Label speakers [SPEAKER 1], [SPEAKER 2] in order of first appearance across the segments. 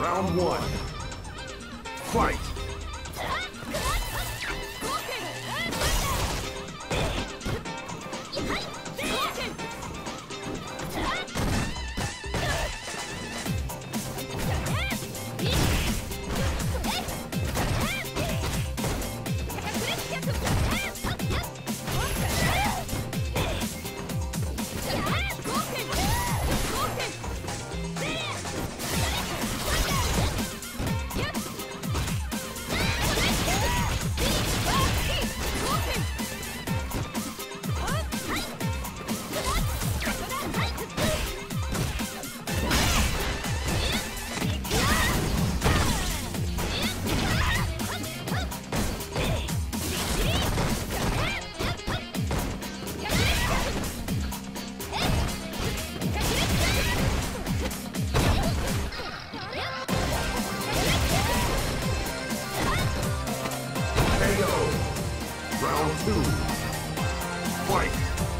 [SPEAKER 1] Round one. Fight! Round two. Fight!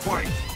[SPEAKER 1] Fight!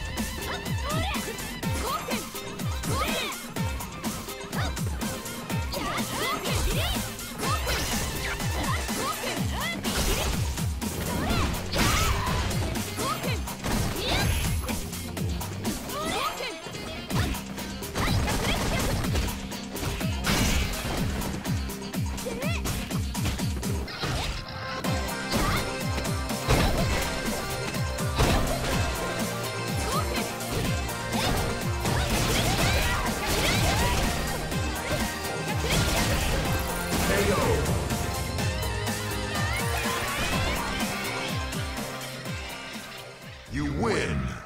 [SPEAKER 1] You win.